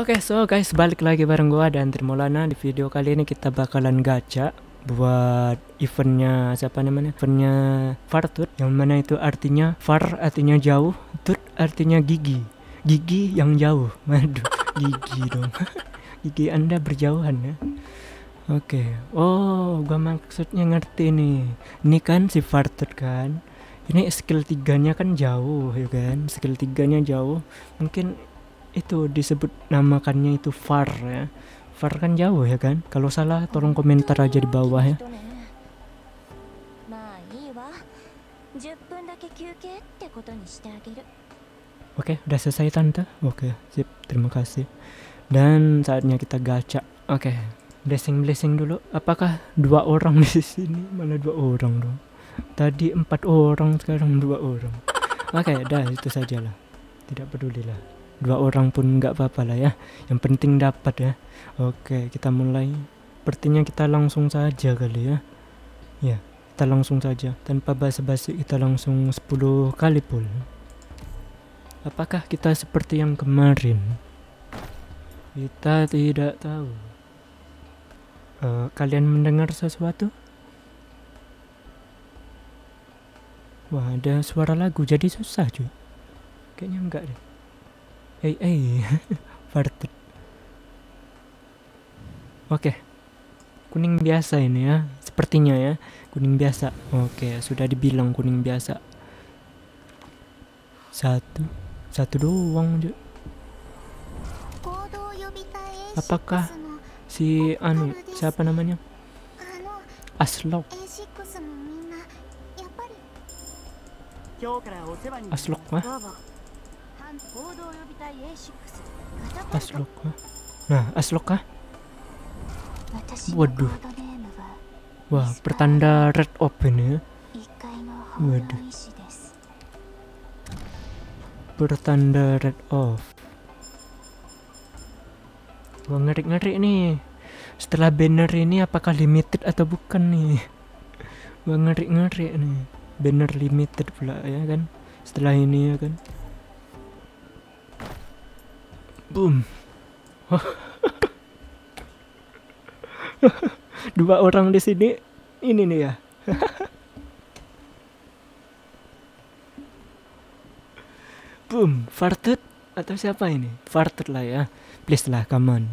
Oke, so guys, balik lagi bareng gua dan Trimolana di video kali ini kita bakalan gacha buat eventnya siapa namanya? Eventnya Fartut yang mana itu artinya Far artinya jauh, Tut artinya gigi. Gigi yang jauh. Waduh, gigi dong. gigi Anda berjauhan ya. Oke. Oh, gua maksudnya ngerti nih. Ini kan si Fartut kan. Ini skill tiganya kan jauh ya kan. Skill tiganya jauh. Mungkin itu disebut namakannya itu far ya. far kan jauh ya kan? Kalau salah tolong komentar aja di bawah ya. Oke, okay, udah selesai tante. Oke, okay, sip. Terima kasih. Dan saatnya kita gacha. Oke, okay. blessing-blessing dulu. Apakah dua orang di sini? mana dua orang dong. Tadi empat orang, sekarang dua orang. Oke, okay, dah itu sajalah. Tidak pedulilah dua orang pun nggak apa-apa lah ya. Yang penting dapat ya. Oke kita mulai. Sepertinya kita langsung saja kali ya. Ya kita langsung saja. Tanpa basa-basi kita langsung 10 kali pun apakah kita seperti yang kemarin? Kita tidak tahu. Eh, kalian mendengar sesuatu? Wah ada suara lagu jadi susah cuy. Kayaknya enggak deh Hey, hey. Farted. Oke. Okay. Kuning biasa ini ya. Sepertinya ya. Kuning biasa. Oke, okay, sudah dibilang kuning biasa. Satu. Satu doang, Apakah si anu siapa namanya? Aslok. Aslok mah? Aslok? Nah, Aslok kah? Waduh. Wah, pertanda red open ya. Waduh. Pertanda red off. Wah, ngeri-ngeri nih. Setelah banner ini apakah limited atau bukan nih? Wah, ngeri-ngeri nih. Banner limited pula ya kan? Setelah ini ya kan? Boom. Dua orang di sini. Ini nih ya. Boom, Fartut atau siapa ini? Fartut lah ya. Please lah, come on.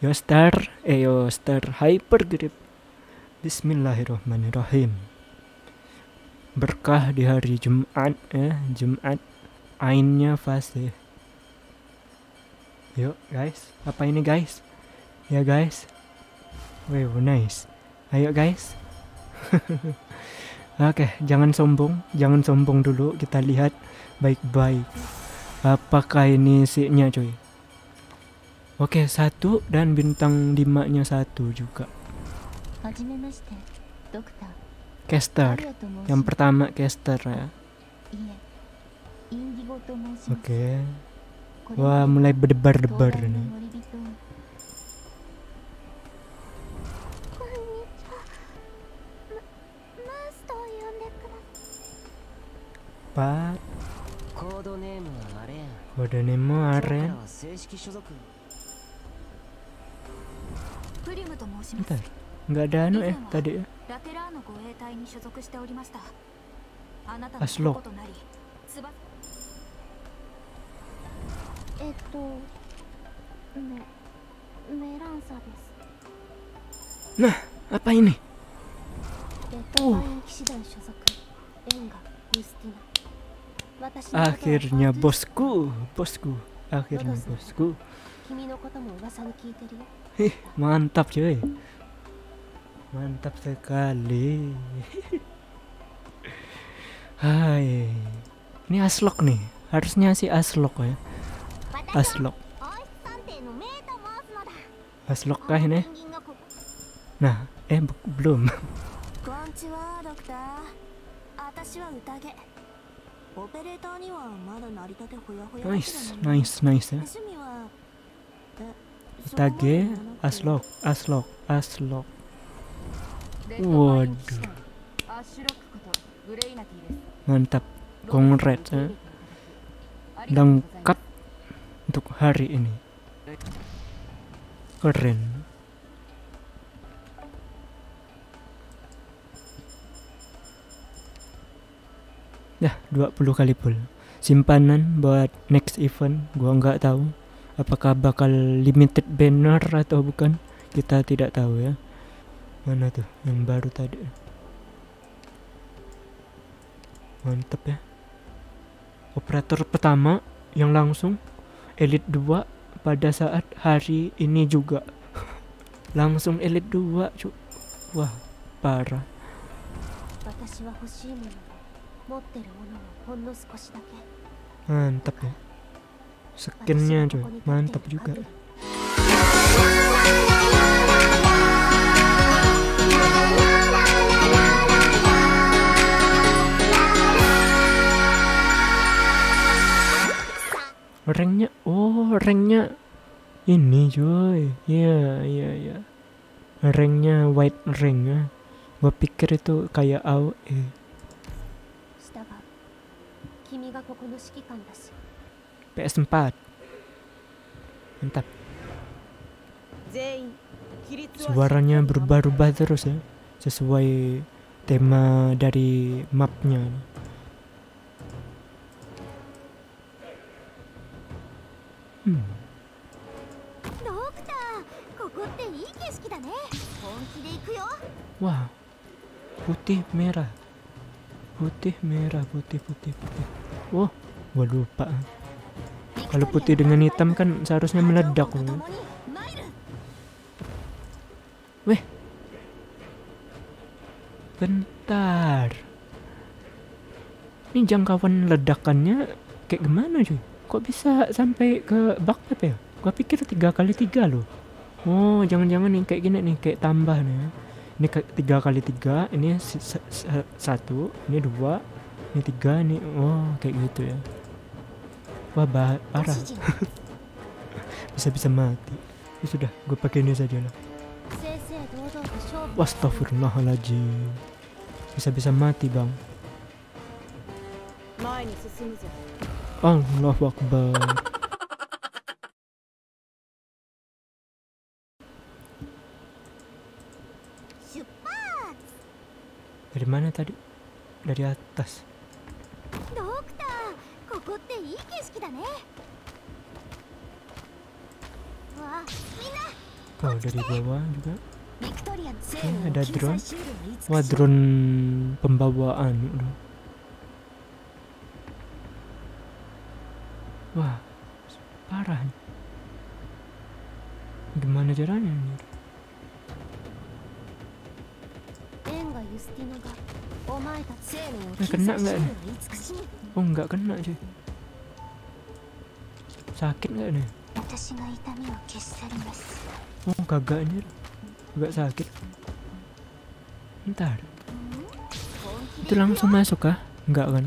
Yo star, eh yo star hyper grip. Bismillahirrahmanirrahim. Berkah di hari Jumat ya, Jumat. Ainnya fase. Yuk guys, apa ini guys? Ya guys. Wow, nice. Ayo guys. Oke, jangan sombong, jangan sombong dulu. Kita lihat baik-baik. Apakah ini sihnya cuy? Oke, satu dan bintang dimaknya satu juga. Caster, yang pertama caster ya. Oke. Okay. Wah, mulai berdebar-debar ini. Empat. Kode name Aren. Bentar, nggak ada anu ya tadi eh. ya. Aslok. えっとメメランサです Nah, apa ini? レッドパイン騎士団所属エンガユスティナ私のことは Akhirnya パーツ bosku, bosku. Akhirnya bosku. 君のことも噂に聞いてるよ Ih, mantap cuy. Mantap sekali. Hai. Ini Aslok nih. Harusnya sih Aslok ya. Aslok. アイス探偵のメイと申すのだ Aslok kah ini? ペンギンがここ Nah, eh bu- belum. こんちはドクター私は宴オペレーターにはまだ成り立てほやほやだけ Nice, どな nice, nice ya. 趣味はえ Tage, Aslok, Aslok, Aslok. Waduh. アッシュロックことグレイナティです Mantap. Congrats ya. Lengkap untuk hari ini. Keren. Dah 20 kali pull. Simpanan buat next event gua nggak tahu apakah bakal limited banner atau bukan. Kita tidak tahu ya. Mana tuh yang baru tadi? Mantep ya. Operator pertama yang langsung Elite 2 pada saat hari ini juga. Langsung Elite 2, cu. Wah, parah. Mantap ya. Skinnya cuy, mantap juga. ranknya oh ranknya ini cuy. Ya yeah, ya yeah, ya yeah. ranknya white rank ah. ya gua pikir itu kayak AOE eh. PS4 mantap. Suaranya berubah-ubah terus ya. Sesuai tema dari mapnya. ドクターここっていい景色だね本気で行くよ Wah, putih merah, putih merah, putih putih putih. Wah, gua lupa. Kalau putih dengan hitam kan seharusnya meledak. 共 loh. にマイル Bentar. Ini jangkauan ledakannya kayak gimana cuy? kok bisa sampai ke bakpep ya? Gua pikir tiga kali tiga loh. Oh jangan-jangan nih kayak gini nih kayak tambah nih. Ini tiga kali tiga ini satu ini dua ini tiga nih. oh kayak gitu ya. Wah bah parah. Bisa-bisa mati. Ya sudah gue pakai ini saja lah. Wastaghfirullahaladzim bisa-bisa mati bang. Allahu Akbar. Dari mana tadi? Dari atas. Oh dari bawah juga. Okay, ada drone. Wah drone pembawaan. Udah wah parah nih. gimana caranya nih eh, Nah, kena nggak nih? Oh nggak kena cuy. Sakit nggak nih? Oh kagak anjir. Gak sakit. Entar. Itu langsung masuk kah? Nggak kan?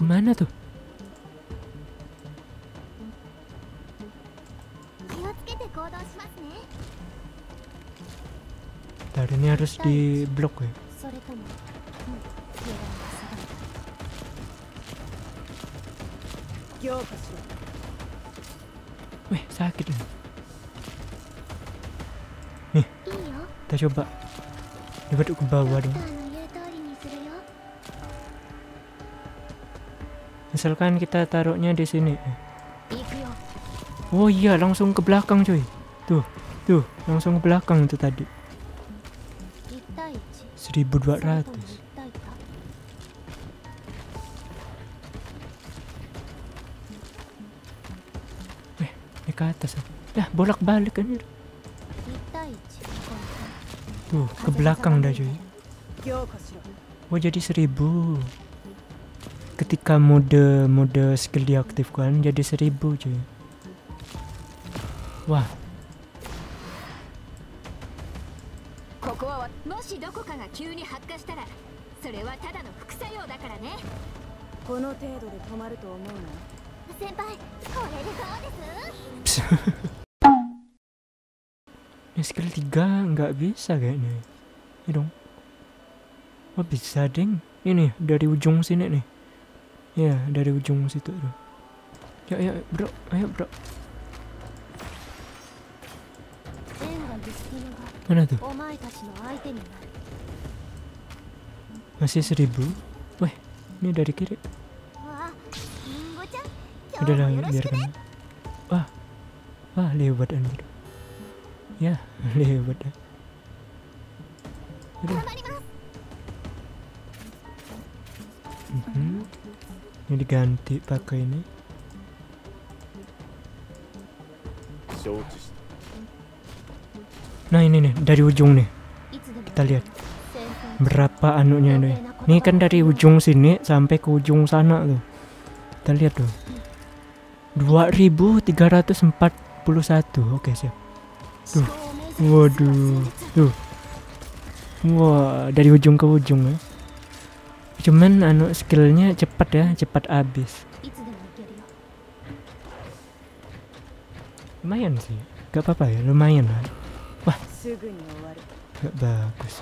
ke mana tuh? Bentar, ini harus di blok ya. Wih, sakit ini. Nih, kita coba dibentuk ke bawah dong. Misalkan kita taruhnya di sini. Oh iya, langsung ke belakang cuy. Tuh, tuh, langsung ke belakang itu tadi. 1200. Eh, ini ke atas. Dah bolak-balik kan. Tuh, ke belakang dah cuy. Oh jadi seribu ketika mode mode skill diaktifkan jadi seribu cuy wah Ini skill 3 nggak bisa kayaknya. Ini dong. Oh bisa ding. Ini dari ujung sini nih. Ya, dari ujung situ tuh. Ya, ya, bro. Ayo, bro. Mana tuh? Masih seribu? wah ini dari kiri. Udah Udahlah, biarkan. Wah, wah, lewat anjir. Ya, lewat. Udah. Mm -hmm ini diganti pakai ini. Nah ini nih dari ujung nih. Kita lihat berapa anunya ini. Ini kan dari ujung sini sampai ke ujung sana tuh. Kita lihat tuh. 2341 oke siap. Tuh. Waduh tuh. Wah dari ujung ke ujung ya cuman anu skillnya cepat ya cepat habis. Lumayan sih gak apa-apa ya lumayan lah. Wah gak bagus.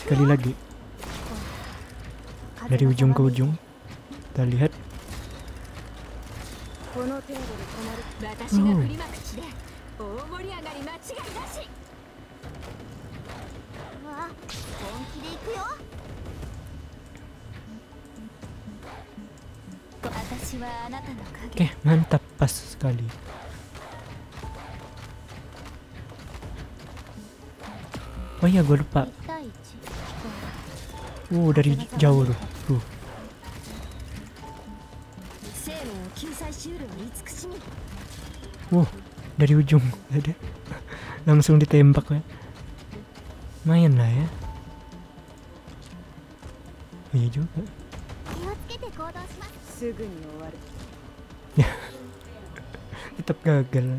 Sekali lagi. Dari ujung ke ujung kita lihat. この程度で止まる私が振りまく地で大盛り上がり間違いなしわあ本気でいくよ私はあなたの oke 影 mantap pas sekali oh iya gue lupa 1対1 uh dari jauh tuh tuh Wuh, dari ujung ada langsung ditembak ya. Main lah ya. Iya juga. Tetap gagal. Ya.